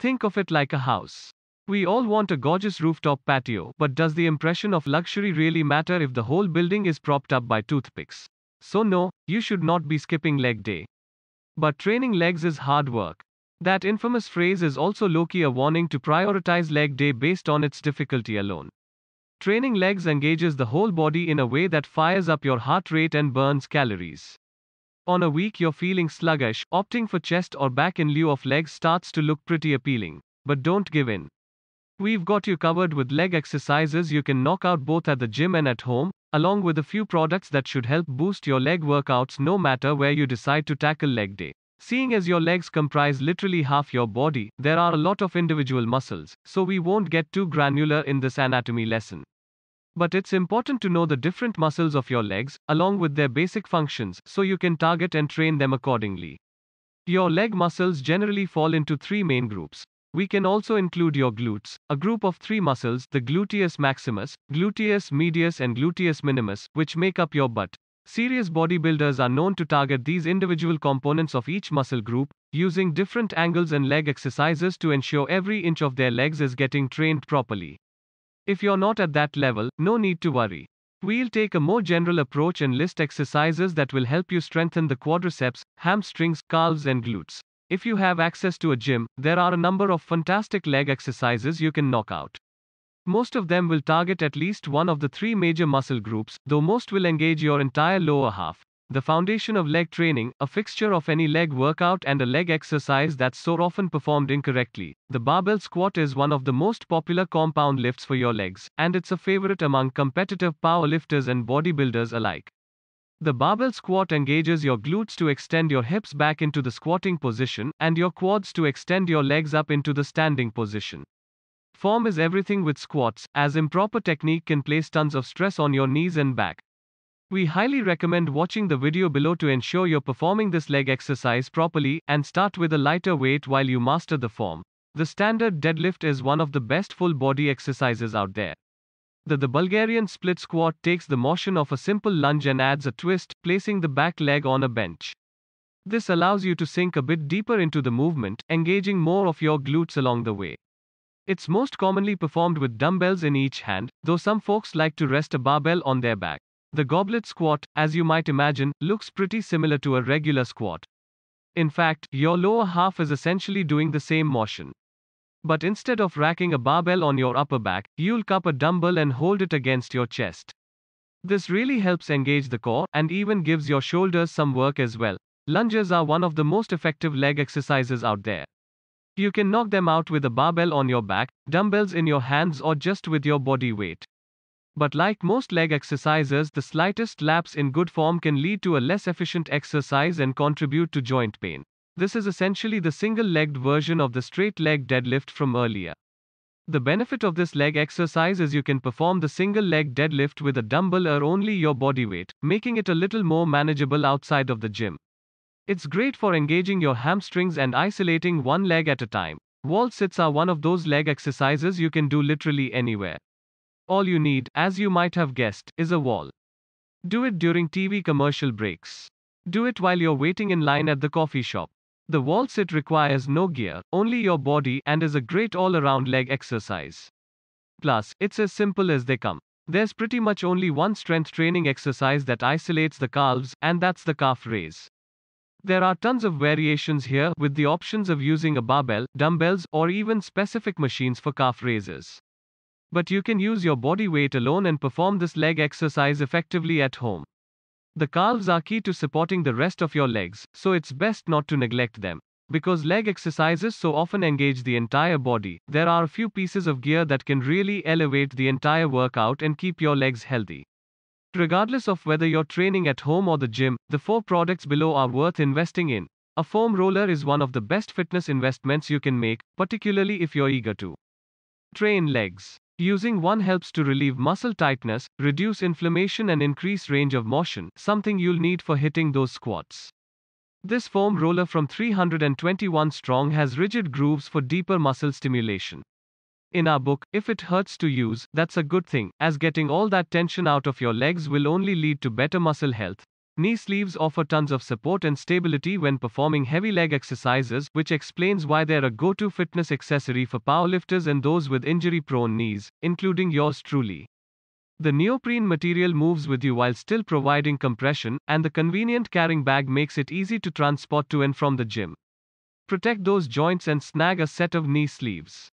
Think of it like a house. We all want a gorgeous rooftop patio, but does the impression of luxury really matter if the whole building is propped up by toothpicks? So, no, you should not be skipping leg day. But training legs is hard work. That infamous phrase is also low key a warning to prioritize leg day based on its difficulty alone. Training legs engages the whole body in a way that fires up your heart rate and burns calories. On a week you're feeling sluggish, opting for chest or back in lieu of legs starts to look pretty appealing. But don't give in. We've got you covered with leg exercises you can knock out both at the gym and at home, along with a few products that should help boost your leg workouts no matter where you decide to tackle leg day. Seeing as your legs comprise literally half your body, there are a lot of individual muscles, so we won't get too granular in this anatomy lesson. But it's important to know the different muscles of your legs, along with their basic functions, so you can target and train them accordingly. Your leg muscles generally fall into three main groups we can also include your glutes, a group of three muscles, the gluteus maximus, gluteus medius and gluteus minimus, which make up your butt. Serious bodybuilders are known to target these individual components of each muscle group, using different angles and leg exercises to ensure every inch of their legs is getting trained properly. If you're not at that level, no need to worry. We'll take a more general approach and list exercises that will help you strengthen the quadriceps, hamstrings, calves, and glutes. If you have access to a gym, there are a number of fantastic leg exercises you can knock out. Most of them will target at least one of the three major muscle groups, though most will engage your entire lower half. The foundation of leg training, a fixture of any leg workout and a leg exercise that's so often performed incorrectly. The barbell squat is one of the most popular compound lifts for your legs, and it's a favorite among competitive powerlifters and bodybuilders alike. The barbell squat engages your glutes to extend your hips back into the squatting position, and your quads to extend your legs up into the standing position. Form is everything with squats, as improper technique can place tons of stress on your knees and back. We highly recommend watching the video below to ensure you're performing this leg exercise properly, and start with a lighter weight while you master the form. The standard deadlift is one of the best full body exercises out there. The, the Bulgarian split squat takes the motion of a simple lunge and adds a twist, placing the back leg on a bench. This allows you to sink a bit deeper into the movement, engaging more of your glutes along the way. It's most commonly performed with dumbbells in each hand, though some folks like to rest a barbell on their back. The goblet squat, as you might imagine, looks pretty similar to a regular squat. In fact, your lower half is essentially doing the same motion. But instead of racking a barbell on your upper back, you'll cup a dumbbell and hold it against your chest. This really helps engage the core and even gives your shoulders some work as well. Lunges are one of the most effective leg exercises out there. You can knock them out with a barbell on your back, dumbbells in your hands, or just with your body weight. But like most leg exercises, the slightest lapse in good form can lead to a less efficient exercise and contribute to joint pain. This is essentially the single legged version of the straight leg deadlift from earlier. The benefit of this leg exercise is you can perform the single leg deadlift with a dumbbell or only your body weight, making it a little more manageable outside of the gym. It's great for engaging your hamstrings and isolating one leg at a time. Wall sits are one of those leg exercises you can do literally anywhere. All you need, as you might have guessed, is a wall. Do it during TV commercial breaks. Do it while you're waiting in line at the coffee shop. The wall sit requires no gear, only your body, and is a great all around leg exercise. Plus, it's as simple as they come. There's pretty much only one strength training exercise that isolates the calves, and that's the calf raise. There are tons of variations here, with the options of using a barbell, dumbbells, or even specific machines for calf raises. But you can use your body weight alone and perform this leg exercise effectively at home. The calves are key to supporting the rest of your legs, so it's best not to neglect them. Because leg exercises so often engage the entire body, there are a few pieces of gear that can really elevate the entire workout and keep your legs healthy. Regardless of whether you're training at home or the gym, the four products below are worth investing in. A foam roller is one of the best fitness investments you can make, particularly if you're eager to train legs. Using one helps to relieve muscle tightness, reduce inflammation, and increase range of motion, something you'll need for hitting those squats. This foam roller from 321 strong has rigid grooves for deeper muscle stimulation. In our book, if it hurts to use, that's a good thing, as getting all that tension out of your legs will only lead to better muscle health. Knee sleeves offer tons of support and stability when performing heavy leg exercises, which explains why they're a go to fitness accessory for powerlifters and those with injury prone knees, including yours truly. The neoprene material moves with you while still providing compression, and the convenient carrying bag makes it easy to transport to and from the gym. Protect those joints and snag a set of knee sleeves.